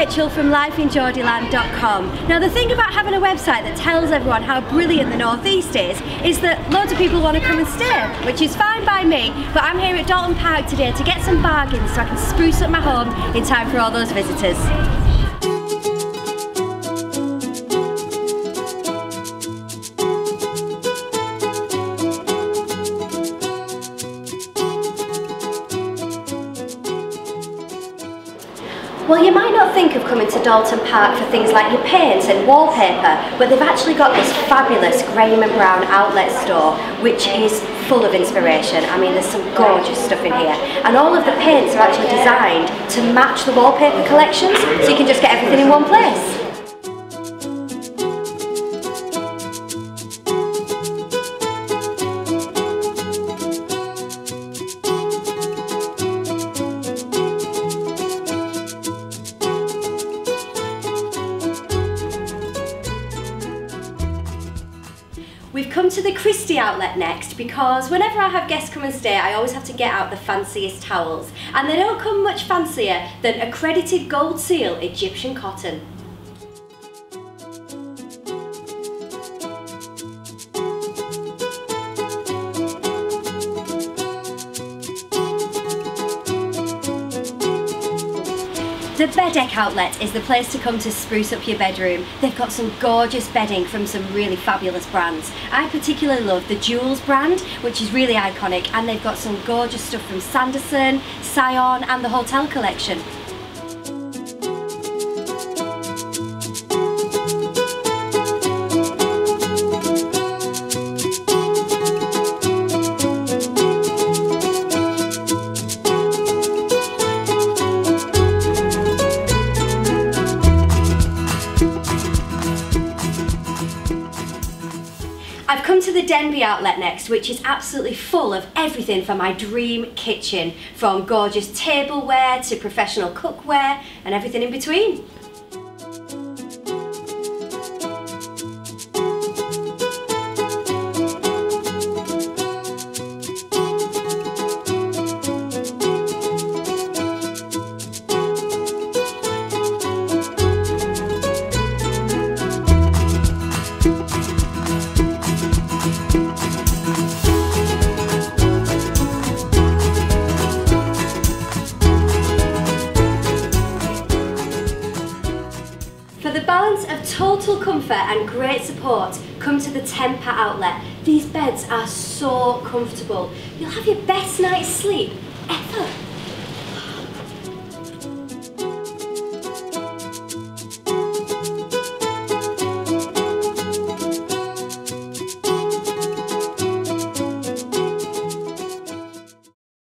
Rachel from lifeingeordieland.com. Now the thing about having a website that tells everyone how brilliant the North East is, is that loads of people want to come and stay, which is fine by me, but I'm here at Dalton Park today to get some bargains so I can spruce up my home in time for all those visitors. Well, you might not think of coming to Dalton Park for things like your paints and wallpaper, but they've actually got this fabulous Graham and Brown outlet store, which is full of inspiration. I mean, there's some gorgeous stuff in here. And all of the paints are actually designed to match the wallpaper collections, so you can just get everything in one place. We've come to the Christy outlet next because whenever I have guests come and stay I always have to get out the fanciest towels and they don't come much fancier than accredited gold seal Egyptian cotton. The Bedeck outlet is the place to come to spruce up your bedroom. They've got some gorgeous bedding from some really fabulous brands. I particularly love the Joules brand, which is really iconic, and they've got some gorgeous stuff from Sanderson, Scion, and the Hotel Collection. I've come to the Denby outlet next, which is absolutely full of everything for my dream kitchen, from gorgeous tableware to professional cookware and everything in between. For the balance of total comfort and great support, come to the Tempur outlet. These beds are so comfortable. You'll have your best night's sleep ever.